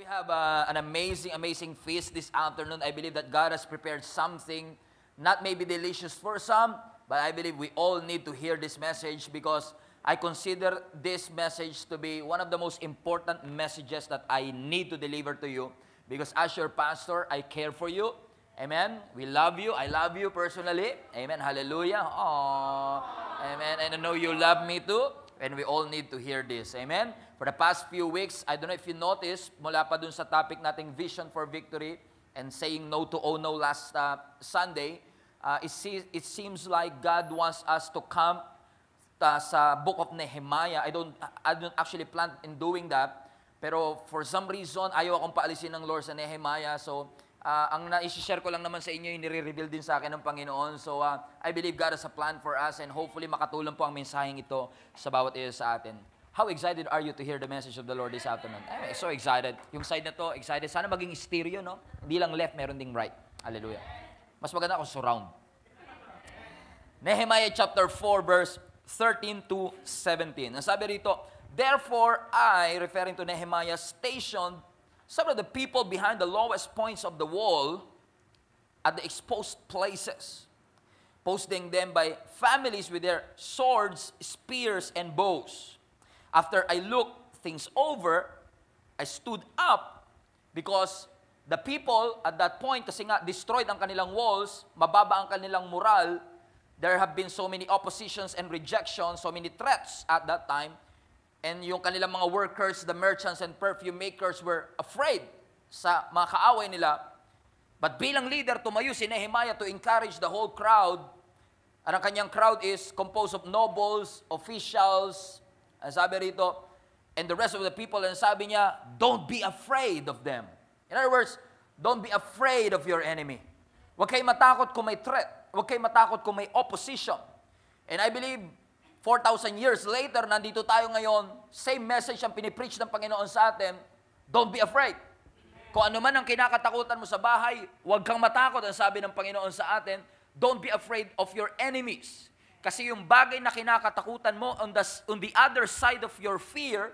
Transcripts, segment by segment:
We have uh, an amazing, amazing feast this afternoon. I believe that God has prepared something, not maybe delicious for some, but I believe we all need to hear this message because I consider this message to be one of the most important messages that I need to deliver to you because as your pastor, I care for you. Amen. We love you. I love you personally. Amen. Hallelujah. Aww. Amen. And I know you love me too. And we all need to hear this. Amen. For the past few weeks, I don't know if you noticed, mula pa dun sa topic nating Vision for Victory and saying no to oh no last uh, Sunday, uh, it, see, it seems like God wants us to come uh, sa book of Nehemiah. I don't, I don't actually plan in doing that. Pero for some reason, ayaw akong paalisin ng Lord sa Nehemiah. So, uh, ang na-share ko lang naman sa inyo, yung nire-reveal din sa akin ng Panginoon. So, uh, I believe God has a plan for us and hopefully makatulong po ang mensaheng ito sa bawat isa sa atin. How excited are you to hear the message of the Lord this afternoon? I'm so excited. Yung side na to, excited. Sana maging stereo, no? Hindi lang left, meron ding right. Hallelujah. Mas maganda kung surround. Nehemiah chapter 4, verse 13 to 17. Ang sabi rito, Therefore I, referring to Nehemiah, stationed some of the people behind the lowest points of the wall at the exposed places, posting them by families with their swords, spears, and bows. After I looked things over, I stood up because the people at that point, kasi nga destroyed ang kanilang walls, mababa ang kanilang moral, there have been so many oppositions and rejections, so many threats at that time, and yung kanilang mga workers, the merchants and perfume makers were afraid sa mga kaaway nila. But bilang leader, tumayo si Nehemiah to encourage the whole crowd. At ang kanyang crowd is composed of nobles, officials, ang sabi rito, and the rest of the people, and sabi niya, don't be afraid of them. In other words, don't be afraid of your enemy. Huwag kayo matakot kung may threat. Huwag kayo matakot kung may opposition. And I believe, 4,000 years later, nandito tayo ngayon, same message ang pinipreach ng Panginoon sa atin, don't be afraid. Kung ano man ang kinakatakutan mo sa bahay, huwag kang matakot, ang sabi ng Panginoon sa atin, don't be afraid of your enemies. Kasi yung bagay na kinakatakutan mo on the, on the other side of your fear,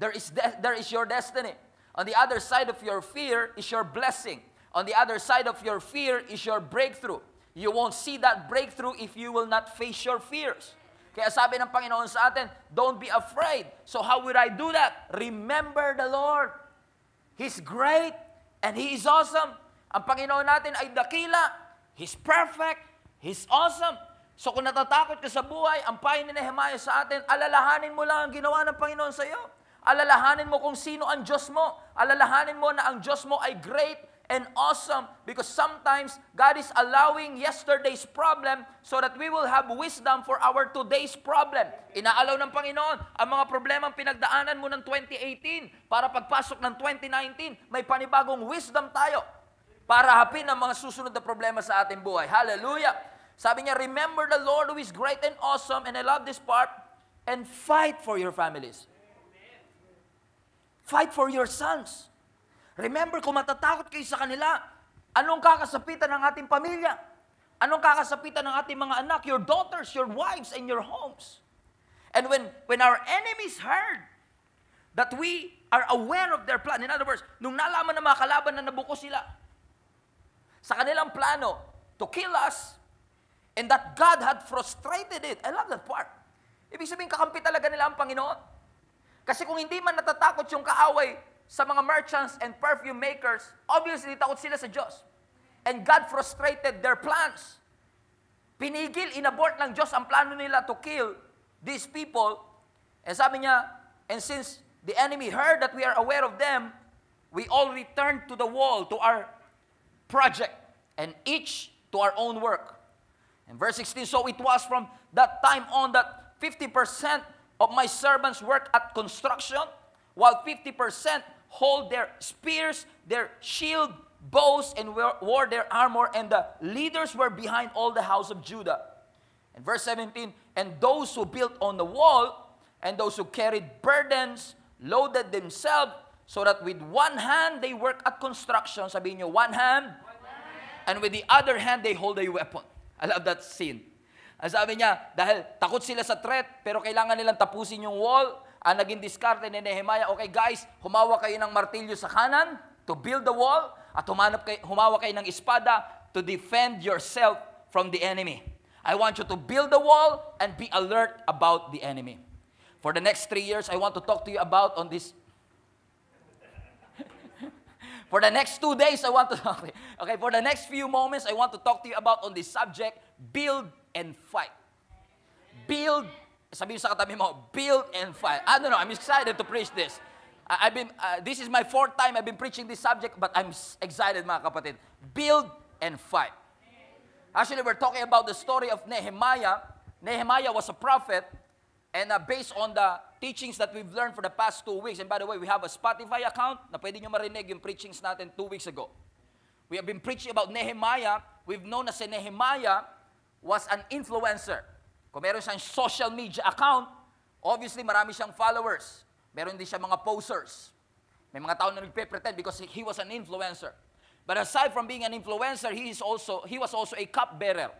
there is, de- there is your destiny. On the other side of your fear is your blessing. On the other side of your fear is your breakthrough. You won't see that breakthrough if you will not face your fears. Kaya sabi ng Panginoon sa atin, don't be afraid. So how would I do that? Remember the Lord. He's great and He is awesome. Ang Panginoon natin ay dakila. He's perfect. He's awesome. So kung natatakot ka sa buhay, ang payo ni Nehemiah sa atin, alalahanin mo lang ang ginawa ng Panginoon sa iyo. Alalahanin mo kung sino ang Diyos mo. Alalahanin mo na ang Diyos mo ay great and awesome because sometimes God is allowing yesterday's problem so that we will have wisdom for our today's problem. Inaalaw ng Panginoon ang mga problemang pinagdaanan mo ng 2018 para pagpasok ng 2019, may panibagong wisdom tayo para hapin ang mga susunod na problema sa ating buhay. Hallelujah! Sabi niya, remember the Lord who is great and awesome, and I love this part, and fight for your families. Fight for your sons. Remember, kung matatakot kayo sa kanila, anong kakasapitan ng ating pamilya? Anong kakasapitan ng ating mga anak, your daughters, your wives, and your homes? And when, when our enemies heard that we are aware of their plan, in other words, nung nalaman ng mga kalaban na nabuko sila sa kanilang plano to kill us, And that God had frustrated it. I love that part. Ibig sabihin, kakampi talaga nila ang Panginoon. Kasi kung hindi man natatakot yung kaaway sa mga merchants and perfume makers, obviously, takot sila sa Diyos. And God frustrated their plans. Pinigil, inabort ng Diyos ang plano nila to kill these people. And sabi niya, and since the enemy heard that we are aware of them, we all returned to the wall, to our project, and each to our own work. And verse 16, so it was from that time on that 50% of my servants work at construction, while 50% hold their spears, their shield, bows, and wore their armor, and the leaders were behind all the house of Judah. And verse 17, and those who built on the wall, and those who carried burdens, loaded themselves, so that with one hand they work at construction, sabihin nyo, one hand, and with the other hand they hold a weapon. I love that scene. Ang sabi niya, dahil takot sila sa threat, pero kailangan nilang tapusin yung wall, ang naging diskarte ni Nehemiah, okay guys, humawa kayo ng martilyo sa kanan to build the wall at humanap kayo, humawa kayo ng espada to defend yourself from the enemy. I want you to build the wall and be alert about the enemy. For the next three years, I want to talk to you about on this. For the next two days, I want to okay, okay. For the next few moments, I want to talk to you about on this subject: build and fight. Build. Sabi sa katabi mo, build and fight. I don't know. I'm excited to preach this. I- I've been. Uh, this is my fourth time I've been preaching this subject, but I'm excited, mga kapatid. Build and fight. Actually, we're talking about the story of Nehemiah. Nehemiah was a prophet, and uh, based on the teachings that we've learned for the past two weeks, and by the way, we have a Spotify account na pwede nyo marinig yung preachings natin two weeks ago. We have been preaching about Nehemiah. We've known na si Nehemiah was an influencer. Kung meron siyang social media account, obviously marami siyang followers. Meron din siya mga posters. May mga tao na nagpe-pretend because he was an influencer. But aside from being an influencer, he, is also, he was also a cupbearer.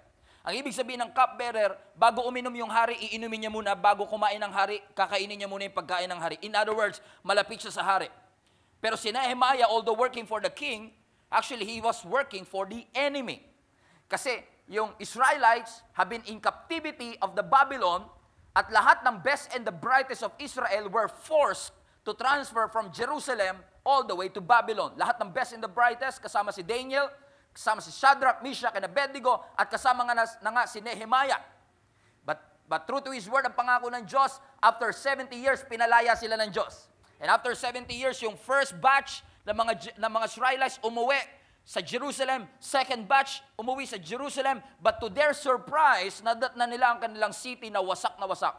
Ang ibig sabihin ng cupbearer, bago uminom yung hari, iinumin niya muna. Bago kumain ng hari, kakainin niya muna yung pagkain ng hari. In other words, malapit siya sa hari. Pero si Nehemiah, although working for the king, actually he was working for the enemy. Kasi yung Israelites have been in captivity of the Babylon at lahat ng best and the brightest of Israel were forced to transfer from Jerusalem all the way to Babylon. Lahat ng best and the brightest, kasama si Daniel, kasama si Shadrach, Meshach, and Abednego, at kasama nga na, na nga si Nehemiah. But, but true to His word, ang pangako ng Diyos, after 70 years, pinalaya sila ng Diyos. And after 70 years, yung first batch ng mga, ng mga Israelites umuwi sa Jerusalem. Second batch, umuwi sa Jerusalem. But to their surprise, nadat na nila ang kanilang city na wasak na wasak.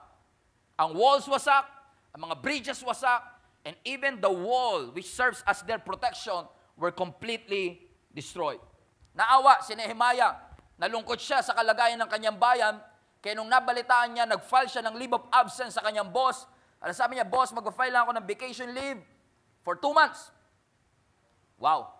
Ang walls wasak, ang mga bridges wasak, and even the wall which serves as their protection were completely destroyed. Naawa si Nehemiah, nalungkot siya sa kalagayan ng kanyang bayan, kaya nung nabalitaan niya, nag-file siya ng leave of absence sa kanyang boss. Ano sabi niya, boss, mag-file lang ako ng vacation leave for two months. Wow.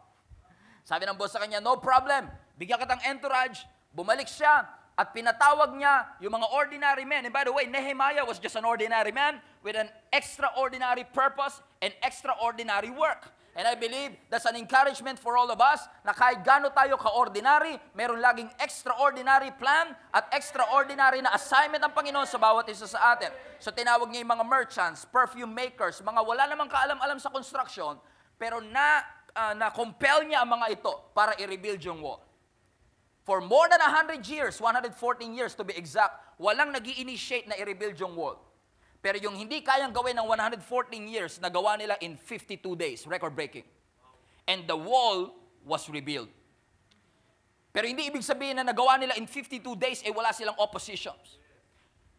Sabi ng boss sa kanya, no problem. Bigyan kitang entourage. Bumalik siya at pinatawag niya yung mga ordinary men. And by the way, Nehemiah was just an ordinary man with an extraordinary purpose and extraordinary work. And I believe that's an encouragement for all of us na kahit gaano tayo ka-ordinary, meron laging extraordinary plan at extraordinary na assignment ng Panginoon sa bawat isa sa atin. So tinawag niya yung mga merchants, perfume makers, mga wala namang kaalam-alam sa construction, pero na, ah, na-compel niya ang mga ito para i-rebuild yung wall. For more than 100 years, 114 years to be exact, walang nag initiate na i-rebuild yung wall. Pero yung hindi kayang gawin ng 114 years, nagawa nila in 52 days, record-breaking. And the wall was rebuilt. Pero hindi ibig sabihin na nagawa nila in 52 days, eh wala silang oppositions.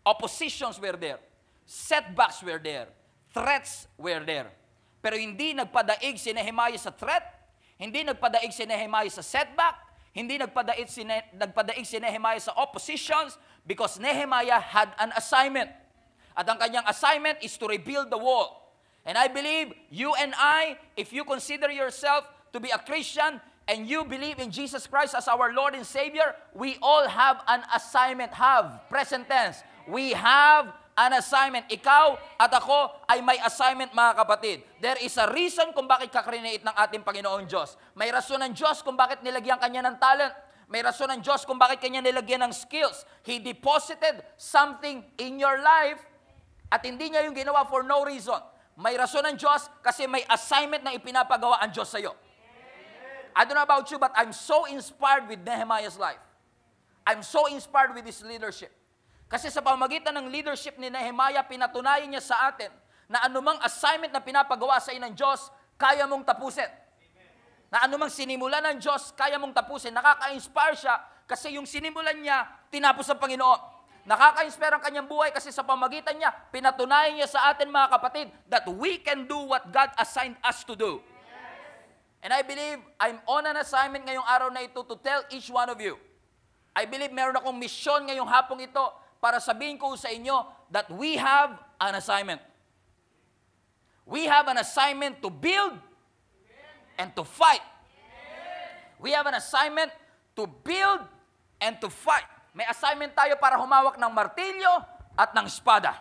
Oppositions were there. Setbacks were there. Threats were there. Pero hindi nagpadaig si Nehemiah sa threat, hindi nagpadaig si Nehemiah sa setback, hindi nagpadaig si, ne- nagpadaig si Nehemiah sa oppositions because Nehemiah had an assignment. At ang kanyang assignment is to rebuild the wall. And I believe you and I, if you consider yourself to be a Christian and you believe in Jesus Christ as our Lord and Savior, we all have an assignment. Have, present tense. We have an assignment. Ikaw at ako ay may assignment mga kapatid. There is a reason kung bakit kakrinate ng ating Panginoong Diyos. May rason ng Diyos kung bakit nilagyan kanya ng talent. May rason ng Diyos kung bakit kanya nilagyan ng skills. He deposited something in your life at hindi niya yung ginawa for no reason. May rason ng Diyos kasi may assignment na ipinapagawa ang Diyos sa iyo. I don't know about you, but I'm so inspired with Nehemiah's life. I'm so inspired with his leadership. Kasi sa pamagitan ng leadership ni Nehemiah, pinatunayan niya sa atin na anumang assignment na pinapagawa sa inang Diyos, kaya mong tapusin. Na anumang sinimulan ng Diyos, kaya mong tapusin. Nakaka-inspire siya kasi yung sinimulan niya, tinapos ng Panginoon. Nakaka-inspire ang kanyang buhay kasi sa pamagitan niya, pinatunayan niya sa atin mga kapatid that we can do what God assigned us to do. And I believe I'm on an assignment ngayong araw na ito to tell each one of you. I believe meron akong mission ngayong hapong ito para sabihin ko sa inyo that we have an assignment. We have an assignment to build and to fight. We have an assignment to build and to fight. May assignment tayo para humawak ng martilyo at ng espada.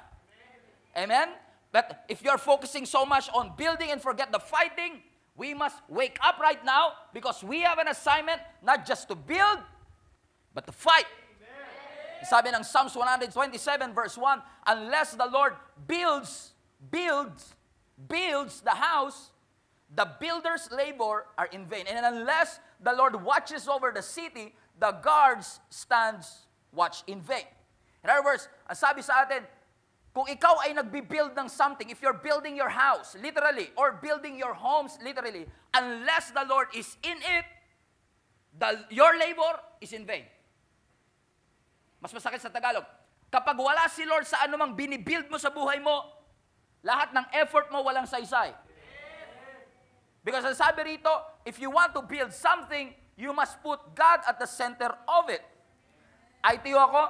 Amen? But if you're focusing so much on building and forget the fighting, we must wake up right now because we have an assignment not just to build, but to fight. Sabi ng Psalms 127 verse 1, unless the Lord builds, builds, builds the house, the builder's labor are in vain. And unless the Lord watches over the city, the guards stands watch in vain. In other words, ang sabi sa atin, kung ikaw ay nagbi-build ng something, if you're building your house, literally, or building your homes, literally, unless the Lord is in it, the, your labor is in vain. Mas masakit sa Tagalog. Kapag wala si Lord sa anumang binibuild mo sa buhay mo, lahat ng effort mo walang saysay. Because ang sabi rito, if you want to build something, you must put God at the center of it. ITO ako,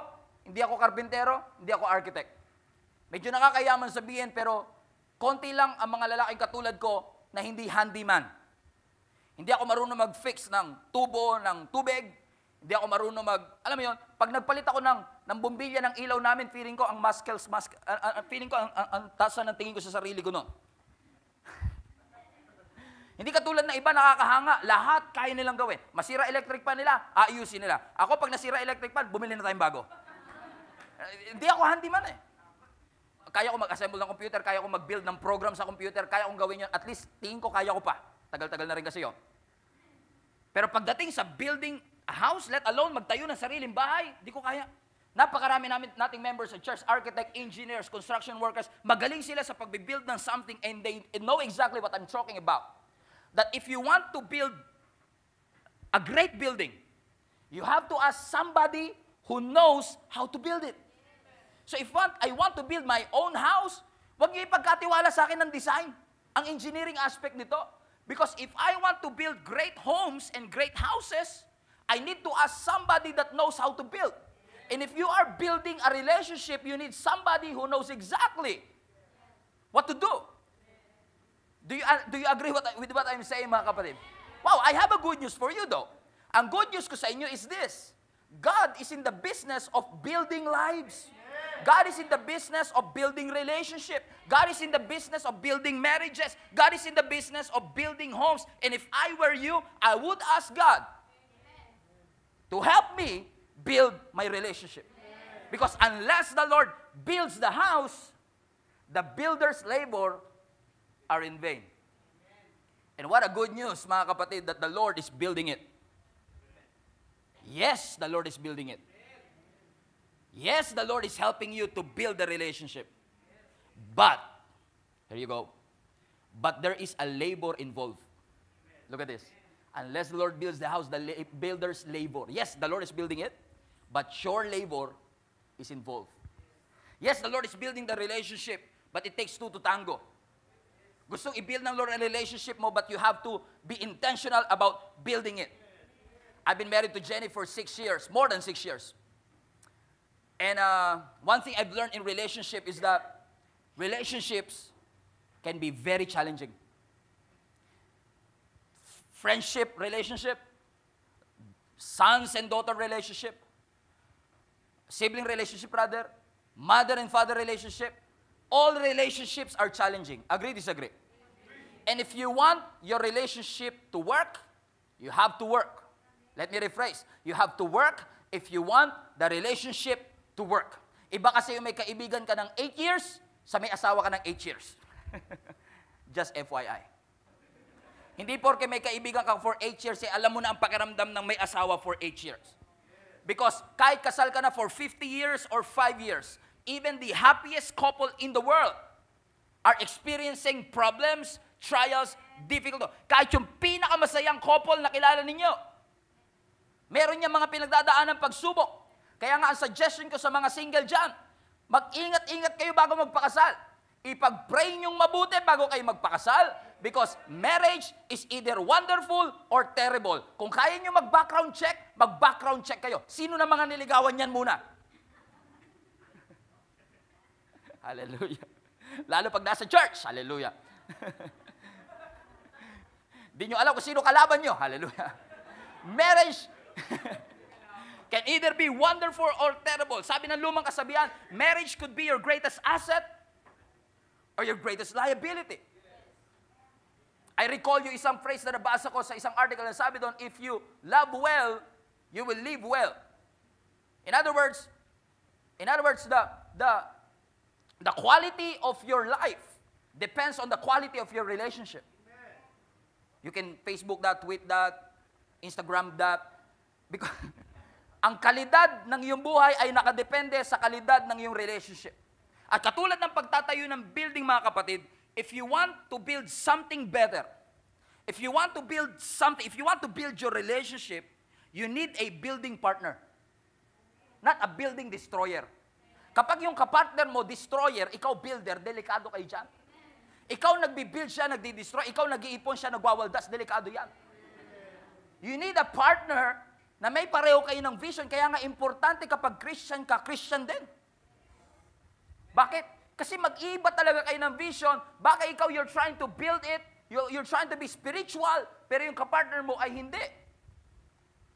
hindi ako karpintero, hindi ako architect. Medyo nakakayaman sabihin, pero konti lang ang mga lalaking katulad ko na hindi handyman. Hindi ako marunong mag-fix ng tubo, ng tubig. Hindi ako marunong mag, alam mo yon, pag nagpalit ako ng, ng bombilya ng ilaw namin, feeling ko ang muscles, mus, uh, uh, feeling ko ang, ang, ang tasa ng tingin ko sa sarili ko noon. Hindi katulad na iba nakakahanga, lahat kaya nilang gawin. Masira electric pan nila, aayusin nila. Ako pag nasira electric pan, bumili na tayong bago. Uh, hindi ako handyman eh kaya ko mag-assemble ng computer, kaya ko mag-build ng program sa computer, kaya kong gawin yun. At least, tingin ko, kaya ko pa. Tagal-tagal na rin kasi yun. Pero pagdating sa building a house, let alone magtayo ng sariling bahay, di ko kaya. Napakarami namin, nating members sa church, architect, engineers, construction workers, magaling sila sa pagbibuild ng something and they know exactly what I'm talking about. That if you want to build a great building, you have to ask somebody who knows how to build it. So if want, I want to build my own house, huwag niyo ipagkatiwala sa akin ng design, ang engineering aspect nito. Because if I want to build great homes and great houses, I need to ask somebody that knows how to build. And if you are building a relationship, you need somebody who knows exactly what to do. Do you, uh, do you agree what, with what I'm saying, mga kapatid? Wow, I have a good news for you though. Ang good news ko sa inyo is this. God is in the business of building lives. God is in the business of building relationship. God is in the business of building marriages. God is in the business of building homes. And if I were you, I would ask God to help me build my relationship. Because unless the Lord builds the house, the builder's labor are in vain. And what a good news, mga kapatid, that the Lord is building it. Yes, the Lord is building it. Yes, the Lord is helping you to build the relationship. But, here you go. But there is a labor involved. Look at this. Unless the Lord builds the house, the la- builder's labor. Yes, the Lord is building it, but your labor is involved. Yes, the Lord is building the relationship, but it takes two to tango. Gustong i-build ng Lord ang relationship mo, but you have to be intentional about building it. I've been married to Jenny for six years, more than six years. And uh, one thing I've learned in relationship is that relationships can be very challenging. Friendship relationship, sons and daughter relationship, sibling relationship rather, mother and father relationship, all relationships are challenging. Agree, disagree? And if you want your relationship to work, you have to work. Let me rephrase. You have to work if you want the relationship to work. Iba kasi yung may kaibigan ka ng 8 years, sa may asawa ka ng 8 years. Just FYI. Hindi porke may kaibigan ka for 8 years, eh, alam mo na ang pakiramdam ng may asawa for 8 years. Because kahit kasal ka na for 50 years or 5 years, even the happiest couple in the world are experiencing problems, trials, difficult. Kahit yung pinakamasayang couple na kilala ninyo, meron niya mga pinagdadaan ng pagsubok. Kaya nga ang suggestion ko sa mga single dyan, mag-ingat-ingat kayo bago magpakasal. Ipag-pray niyong mabuti bago kayo magpakasal because marriage is either wonderful or terrible. Kung kaya niyo mag-background check, mag-background check kayo. Sino na mga niligawan niyan muna? Hallelujah. Lalo pag nasa church. Hallelujah. Di nyo alam kung sino kalaban nyo. Hallelujah. Marriage can either be wonderful or terrible. Sabi ng lumang kasabihan, marriage could be your greatest asset or your greatest liability. I recall you isang phrase na nabasa ko sa isang article na sabi doon, if you love well, you will live well. In other words, in other words, the, the, the quality of your life depends on the quality of your relationship. You can Facebook that, tweet that, Instagram that. Because ang kalidad ng iyong buhay ay nakadepende sa kalidad ng iyong relationship. At katulad ng pagtatayo ng building mga kapatid, if you want to build something better, if you want to build something, if you want to build your relationship, you need a building partner. Not a building destroyer. Kapag yung kapartner mo destroyer, ikaw builder, delikado kayo dyan. Ikaw nagbi-build siya, nagdi-destroy. Ikaw nag-iipon siya, nagwawaldas. Delikado yan. You need a partner na may pareho kayo ng vision. Kaya nga importante kapag Christian ka, Christian din. Bakit? Kasi mag-iba talaga kayo ng vision. Baka ikaw you're trying to build it, you're, you're trying to be spiritual, pero yung kapartner mo ay hindi.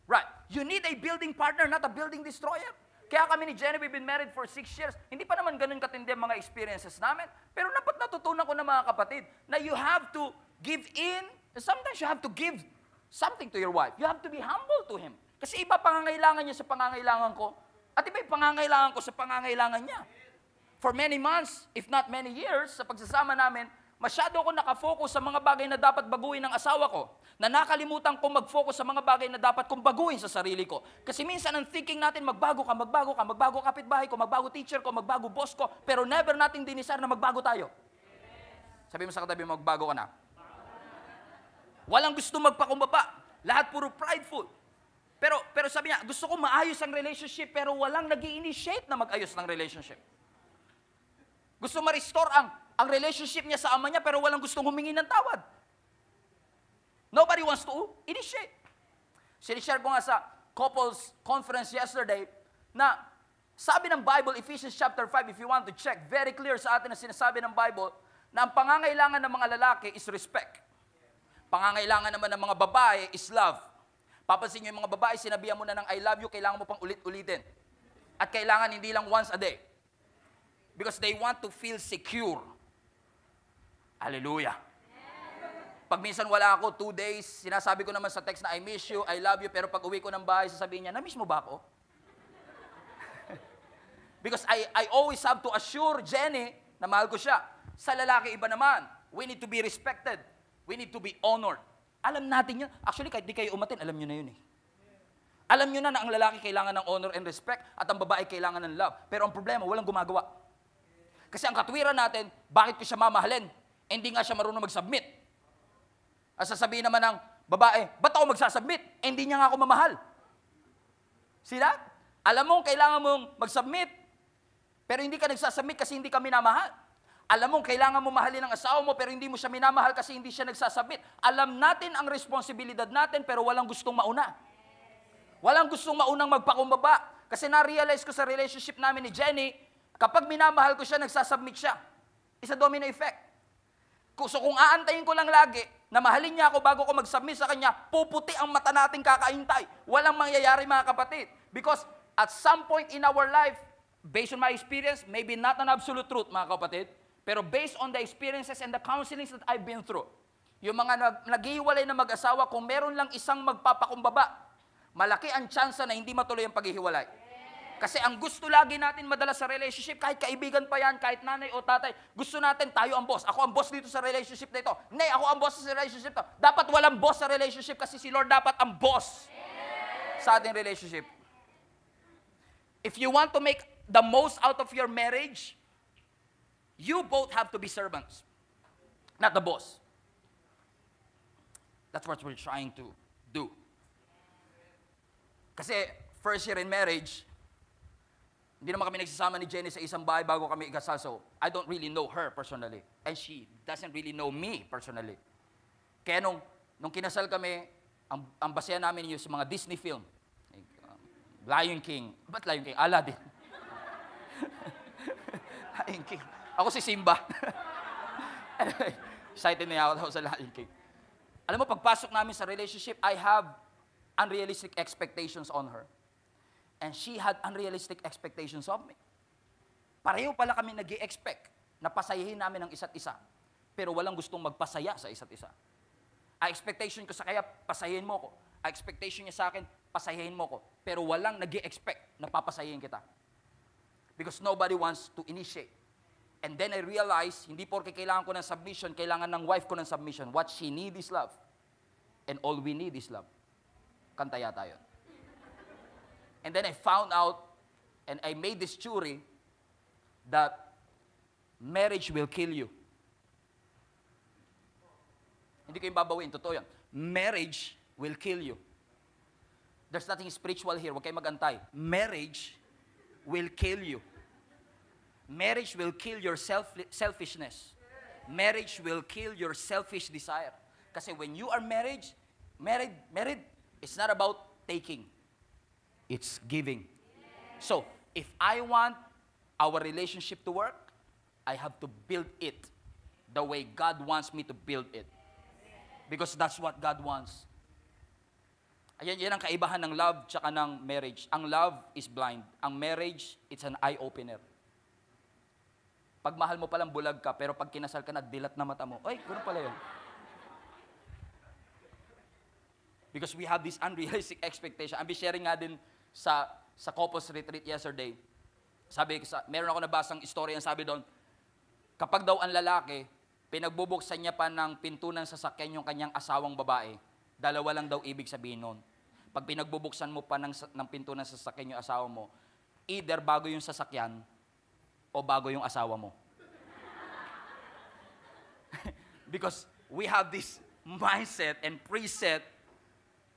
Right. You need a building partner, not a building destroyer. Kaya kami ni Jenny, we've been married for six years. Hindi pa naman ganun katindi ang mga experiences namin. Pero dapat natutunan ko ng mga kapatid na you have to give in. Sometimes you have to give something to your wife. You have to be humble to him. Kasi iba pangangailangan niya sa pangangailangan ko. At iba yung pangangailangan ko sa pangangailangan niya. For many months, if not many years, sa pagsasama namin, masyado ako nakafocus sa mga bagay na dapat baguhin ng asawa ko. Na nakalimutan kong mag-focus sa mga bagay na dapat kong baguhin sa sarili ko. Kasi minsan ang thinking natin, magbago ka, magbago ka, magbago kapitbahay ko, magbago teacher ko, magbago boss ko, pero never nating dinisar na magbago tayo. Sabi mo sa katabi, magbago ka na. Walang gusto magpakumbaba. Lahat puro prideful. Pero, pero sabi niya, gusto ko maayos ang relationship, pero walang nag initiate na mag-ayos ng relationship. Gusto ma-restore ang, ang relationship niya sa ama niya, pero walang gustong humingi ng tawad. Nobody wants to initiate. Sinishare ko nga sa couples conference yesterday na sabi ng Bible, Ephesians chapter 5, if you want to check, very clear sa atin na sinasabi ng Bible na ang pangangailangan ng mga lalaki is respect. Pangangailangan naman ng mga babae is love. Papansin nyo yung mga babae, sinabihan mo na ng I love you, kailangan mo pang ulit-ulitin. At kailangan hindi lang once a day. Because they want to feel secure. Hallelujah. Pag minsan wala ako, two days, sinasabi ko naman sa text na I miss you, I love you, pero pag uwi ko ng bahay, sasabihin niya, na-miss mo ba ako? Because I, I always have to assure Jenny na mahal ko siya. Sa lalaki iba naman, we need to be respected. We need to be honored. Alam natin yun. Actually, kahit di kayo umatin, alam nyo na yun eh. Alam nyo na na ang lalaki kailangan ng honor and respect at ang babae kailangan ng love. Pero ang problema, walang gumagawa. Kasi ang katwiran natin, bakit ko siya mamahalin? Hindi nga siya marunong mag-submit. At sasabihin naman ng babae, ba't ako magsasubmit? Eh, hindi niya nga ako mamahal. Sila? Alam mo, kailangan mong mag-submit. Pero hindi ka nagsasubmit kasi hindi ka minamahal. Alam mo, kailangan mo mahalin ang asawa mo pero hindi mo siya minamahal kasi hindi siya nagsasubmit. Alam natin ang responsibilidad natin pero walang gustong mauna. Walang gustong maunang magpakumbaba. Kasi na-realize ko sa relationship namin ni Jenny, kapag minamahal ko siya, nagsasubmit siya. Isa domino effect. So kung aantayin ko lang lagi na mahalin niya ako bago ko mag-submit sa kanya, puputi ang mata nating kakaintay. Walang mangyayari mga kapatid. Because at some point in our life, based on my experience, maybe not an absolute truth mga kapatid, pero based on the experiences and the counselings that I've been through, yung mga nag, naghihiwalay na mag-asawa, kung meron lang isang magpapakumbaba, malaki ang tsansa na hindi matuloy ang paghihiwalay. Kasi ang gusto lagi natin madala sa relationship, kahit kaibigan pa yan, kahit nanay o tatay, gusto natin tayo ang boss. Ako ang boss dito sa relationship na ito. Nay, ako ang boss sa relationship to. Dapat walang boss sa relationship kasi si Lord dapat ang boss sa ating relationship. If you want to make the most out of your marriage, you both have to be servants, not the boss. That's what we're trying to do. Kasi first year in marriage, hindi naman kami nagsasama ni Jenny sa isang bahay bago kami ikasal. So, I don't really know her personally. And she doesn't really know me personally. Kaya nung, nung kinasal kami, ang, ang basehan namin yung sa mga Disney film. Um, Lion King. Ba't Lion King? Aladdin. Lion King. Ako si Simba. anyway, excited na ako sa Lion King. Alam mo, pagpasok namin sa relationship, I have unrealistic expectations on her. And she had unrealistic expectations of me. Pareho pala kami nag expect na pasayahin namin ang isa't isa, pero walang gustong magpasaya sa isa't isa. Ang expectation ko sa kaya, pasayahin mo ko. Ang expectation niya sa akin, pasayahin mo ko. Pero walang nag expect na papasayahin kita. Because nobody wants to initiate. And then I realized, hindi porke kailangan ko ng submission, kailangan ng wife ko ng submission. What she need is love. And all we need is love. Kanta yata yun. And then I found out, and I made this theory, that marriage will kill you. Hindi yung babawin, totoo yan. Marriage will kill you. There's nothing spiritual here, huwag kayo magantay. Marriage will kill you. Marriage will kill your self selfishness. Marriage will kill your selfish desire. Kasi when you are married, married, married, it's not about taking. It's giving. So, if I want our relationship to work, I have to build it the way God wants me to build it. Because that's what God wants. Ayan, yan ang kaibahan ng love tsaka ng marriage. Ang love is blind. Ang marriage, it's an eye-opener. Pag mahal mo palang bulag ka, pero pag kinasal ka na, dilat na mata mo. Ay, ganoon pala yun. Because we have this unrealistic expectation. I'm sharing nga din sa, sa couples retreat yesterday. Sabi, sa, meron ako nabasang story ang sabi doon, kapag daw ang lalaki, pinagbubuksan niya pa ng pinto ng sasakyan yung kanyang asawang babae, dalawa lang daw ibig sabihin noon. Pag pinagbubuksan mo pa ng, ng pinto ng sasakyan yung asawa mo, either bago yung sasakyan, o bago yung asawa mo. Because we have this mindset and preset,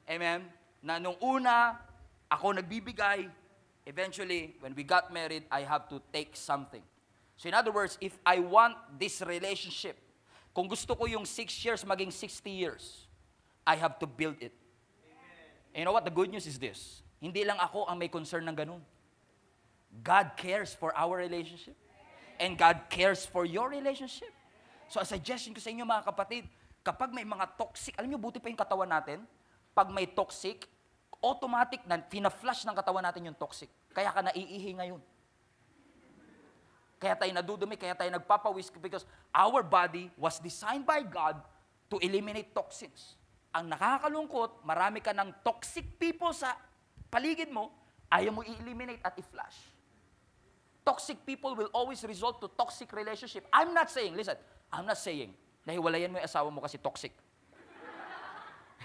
amen, na nung una, ako nagbibigay, eventually, when we got married, I have to take something. So in other words, if I want this relationship, kung gusto ko yung 6 years maging 60 years, I have to build it. And you know what? The good news is this. Hindi lang ako ang may concern ng ganun. God cares for our relationship. And God cares for your relationship. So a suggestion ko sa inyo mga kapatid, kapag may mga toxic, alam niyo buti pa yung katawan natin, pag may toxic, automatic na fina-flush ng katawan natin yung toxic. Kaya ka naiihi ngayon. Kaya tayo nadudumi, kaya tayo nagpapawis because our body was designed by God to eliminate toxins. Ang nakakalungkot, marami ka ng toxic people sa paligid mo, ayaw mo i-eliminate at i-flush. Toxic people will always result to toxic relationship. I'm not saying, listen, I'm not saying na hiwalayan mo yung asawa mo kasi toxic.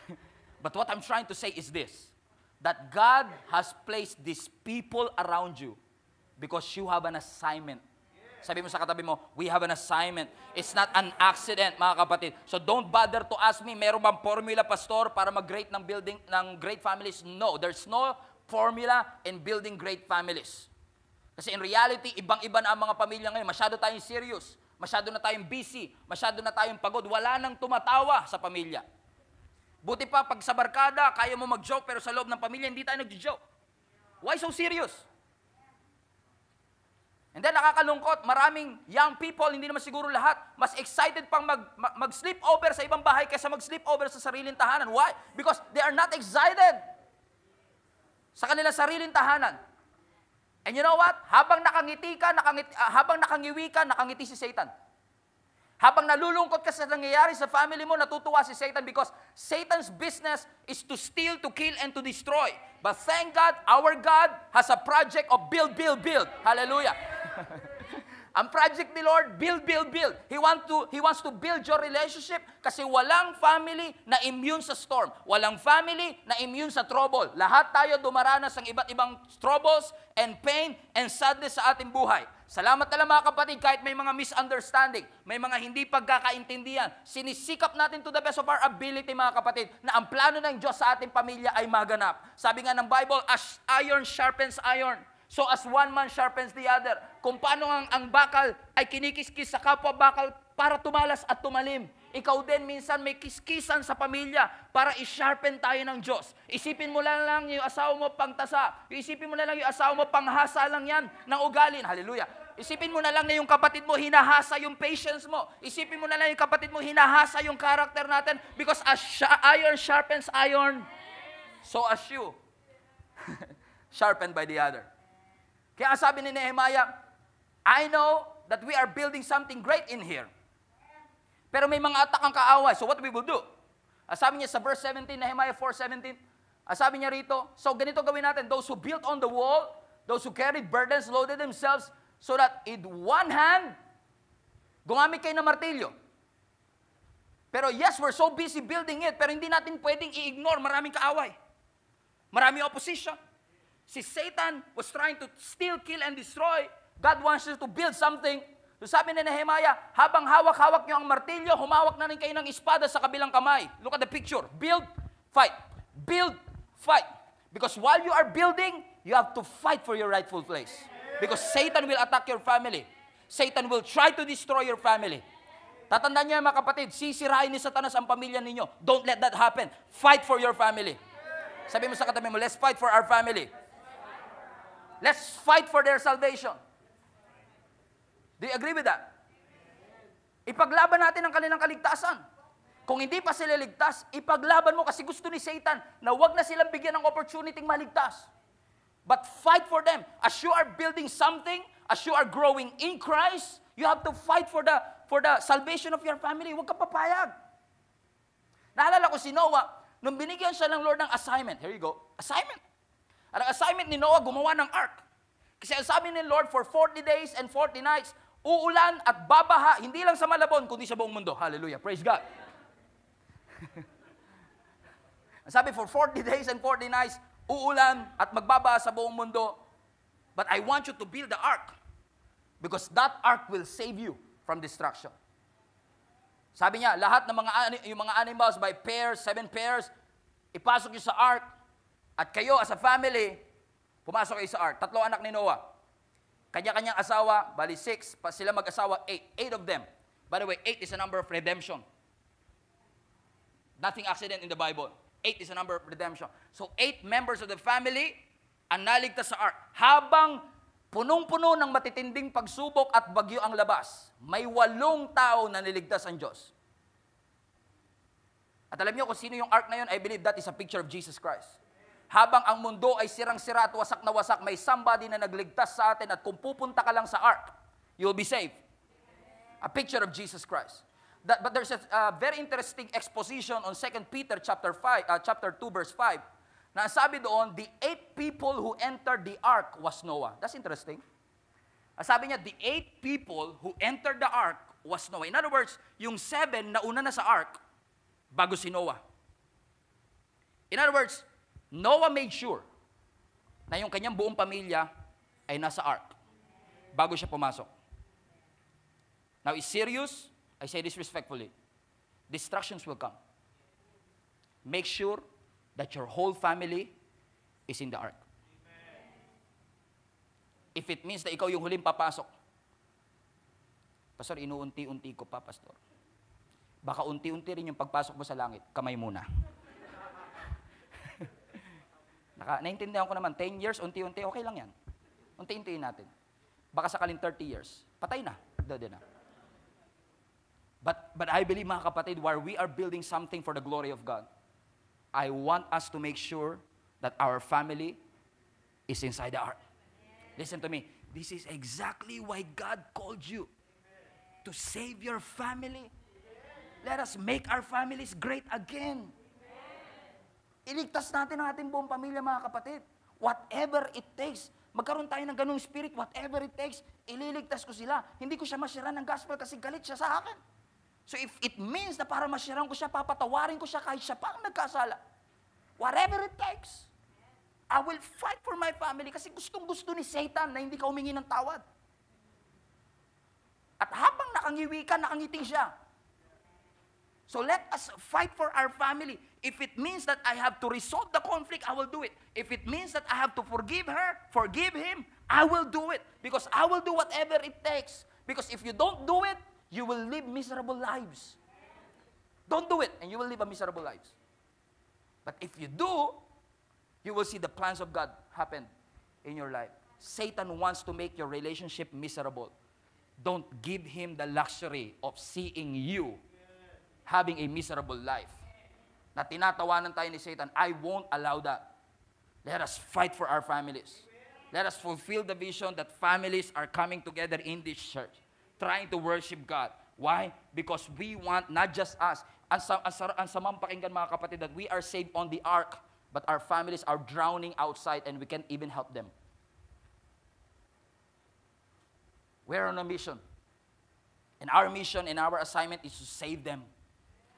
But what I'm trying to say is this, that God has placed these people around you because you have an assignment. Sabi mo sa katabi mo, we have an assignment. It's not an accident, mga kapatid. So don't bother to ask me, meron bang formula, pastor, para mag-great ng building ng great families? No, there's no formula in building great families. Kasi in reality, ibang-iba na ang mga pamilya ngayon. Masyado tayong serious. Masyado na tayong busy. Masyado na tayong pagod. Wala nang tumatawa sa pamilya. Buti pa, pag sa barkada, kaya mo mag-joke, pero sa loob ng pamilya, hindi tayo nag-joke. Why so serious? And then nakakalungkot, maraming young people, hindi naman siguro lahat, mas excited pang mag, mag-sleep over sa ibang bahay kaysa mag-sleep over sa sariling tahanan. Why? Because they are not excited sa kanilang sariling tahanan. And you know what? Habang nakangiti ka, nakangiti, uh, habang nakangiwi ka, nakangiti si Satan. Habang nalulungkot ka sa nangyayari sa family mo, natutuwa si Satan because Satan's business is to steal, to kill, and to destroy. But thank God, our God has a project of build, build, build. Hallelujah. Ang project ni Lord, build, build, build. He, want to, he wants to build your relationship kasi walang family na immune sa storm. Walang family na immune sa trouble. Lahat tayo dumaranas ng iba't ibang troubles and pain and sadness sa ating buhay. Salamat na lang mga kapatid, kahit may mga misunderstanding, may mga hindi pagkakaintindihan, sinisikap natin to the best of our ability mga kapatid, na ang plano ng Diyos sa ating pamilya ay maganap. Sabi nga ng Bible, as iron sharpens iron. So as one man sharpens the other, kung paano ang, ang bakal ay kinikiskis sa kapwa bakal para tumalas at tumalim. Ikaw din minsan may kiskisan sa pamilya para i-sharpen tayo ng Diyos. Isipin mo lang lang yung asawa mo pangtasa. Isipin mo na lang yung asawa mo panghasa lang yan ng ugalin. Hallelujah. Isipin mo na lang na yung kapatid mo hinahasa yung patience mo. Isipin mo na lang yung kapatid mo hinahasa yung character natin because as iron sharpens iron, so as you sharpened by the other. Kaya sabi ni Nehemiah, I know that we are building something great in here. Pero may mga atak ang kaaway. So what we will do? Ah, sabi niya sa verse 17, Nehemiah 4.17, ah, sabi niya rito, so ganito gawin natin, those who built on the wall, those who carried burdens, loaded themselves, so that in one hand, gumamit kayo ng martilyo. Pero yes, we're so busy building it, pero hindi natin pwedeng i-ignore maraming kaaway. Maraming opposition. Si Satan was trying to steal, kill, and destroy. God wants you to build something. So sabi ni Nehemiah, habang hawak-hawak niyo ang martilyo, humawak na rin kayo ng espada sa kabilang kamay. Look at the picture. Build, fight. Build, fight. Because while you are building, you have to fight for your rightful place. Because Satan will attack your family. Satan will try to destroy your family. Tatandaan niyo mga kapatid, sisirain ni Satanas ang pamilya ninyo. Don't let that happen. Fight for your family. Sabi mo sa katabi mo, let's fight for our family. Let's fight for their salvation. Do you agree with that? Ipaglaban natin ang kanilang kaligtasan. Kung hindi pa sila ligtas, ipaglaban mo kasi gusto ni Satan na wag na silang bigyan ng opportunity maligtas. But fight for them. As you are building something, as you are growing in Christ, you have to fight for the for the salvation of your family. Huwag ka papayag. Naalala ko si Noah, nung binigyan siya ng Lord ng assignment, here you go, assignment. Ang assignment ni Noah, gumawa ng ark. Kasi ang sabi ni Lord, for 40 days and 40 nights, uulan at babaha, hindi lang sa Malabon, kundi sa buong mundo. Hallelujah. Praise God. sabi, for 40 days and 40 nights, uulan at magbabaha sa buong mundo. But I want you to build the ark. Because that ark will save you from destruction. Sabi niya, lahat ng mga, yung mga animals by pairs, seven pairs, ipasok niyo sa ark. At kayo as a family, pumasok kayo sa ark. Tatlo anak ni Noah. Kanya-kanyang asawa, bali six, pa sila mag-asawa, eight. Eight of them. By the way, eight is a number of redemption. Nothing accident in the Bible. Eight is a number of redemption. So eight members of the family ang naligtas sa ark. Habang punong-puno ng matitinding pagsubok at bagyo ang labas, may walong tao na niligtas ang Diyos. At alam niyo kung sino yung ark na yun, I believe that is a picture of Jesus Christ. Habang ang mundo ay sirang-sira at wasak na wasak, may somebody na nagligtas sa atin at kung pupunta ka lang sa ark, you'll be saved. A picture of Jesus Christ. That, but there's a uh, very interesting exposition on 2 Peter chapter 5, uh, chapter 2 verse 5 na sabi doon, the eight people who entered the ark was Noah. That's interesting. Sabi niya, the eight people who entered the ark was Noah. In other words, yung seven na una na sa ark, bago si Noah. In other words, Noah made sure na yung kanyang buong pamilya ay nasa ark bago siya pumasok. Now, is serious? I say this respectfully. Distractions will come. Make sure that your whole family is in the ark. If it means na ikaw yung huling papasok, Pastor, inuunti-unti ko pa, Pastor. Baka unti-unti rin yung pagpasok mo sa langit. Kamay muna. Naka, naintindihan ko naman, 10 years, unti-unti, okay lang yan. Unti-untiin natin. Baka sakaling 30 years, patay na. Dode na. But, but I believe, mga kapatid, while we are building something for the glory of God, I want us to make sure that our family is inside the ark. Listen to me. This is exactly why God called you to save your family. Let us make our families great again. Iligtas natin ang ating buong pamilya, mga kapatid. Whatever it takes. Magkaroon tayo ng ganung spirit, whatever it takes, ililigtas ko sila. Hindi ko siya masira ng gospel kasi galit siya sa akin. So if it means na para masirang ko siya, papatawarin ko siya kahit siya pa ang nagkasala. Whatever it takes. I will fight for my family kasi gustong gusto ni Satan na hindi ka humingi ng tawad. At habang nakangiwi ka, nakangiti siya. So let us fight for our family. If it means that I have to resolve the conflict, I will do it. If it means that I have to forgive her, forgive him, I will do it. Because I will do whatever it takes. Because if you don't do it, you will live miserable lives. Don't do it, and you will live a miserable lives. But if you do, you will see the plans of God happen in your life. Satan wants to make your relationship miserable. Don't give him the luxury of seeing you having a miserable life. Na tinatawanan tayo ni Satan, I won't allow that. Let us fight for our families. Let us fulfill the vision that families are coming together in this church. trying to worship God. Why? Because we want not just us. Ang, sa, samang pakinggan mga kapatid that we are saved on the ark, but our families are drowning outside and we can't even help them. We're on a mission. And our mission and our assignment is to save them.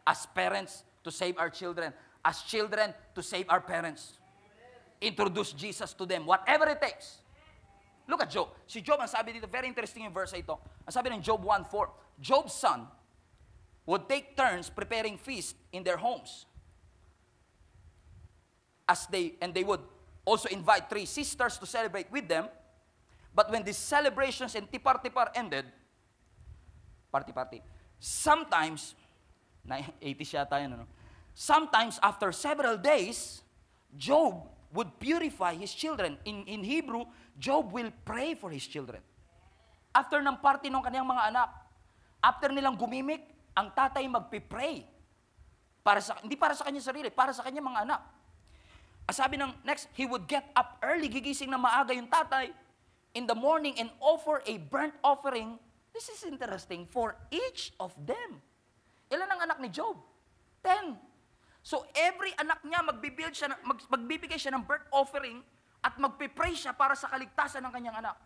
As parents, to save our children. As children, to save our parents. Introduce Jesus to them, whatever it takes. Look at Job. Si Job, ang sabi dito, very interesting yung verse ito. Ang sabi ng Job 1.4, Job's son would take turns preparing feast in their homes. As they, and they would also invite three sisters to celebrate with them. But when these celebrations and tipar-tipar ended, party-party, sometimes, na 80s yata? Sometimes after several days, Job would purify his children. In, in Hebrew, Job will pray for his children. After ng party ng kaniyang mga anak, after nilang gumimik, ang tatay magpipray. Para sa, hindi para sa kanyang sarili, para sa kanyang mga anak. Sabi ng next, he would get up early, gigising na maaga yung tatay, in the morning and offer a burnt offering. This is interesting, for each of them. Ilan ang anak ni Job? Ten. So every anak niya, magbibuild siya, mag, magbibigay siya ng burnt offering at magpipray siya para sa kaligtasan ng kanyang anak.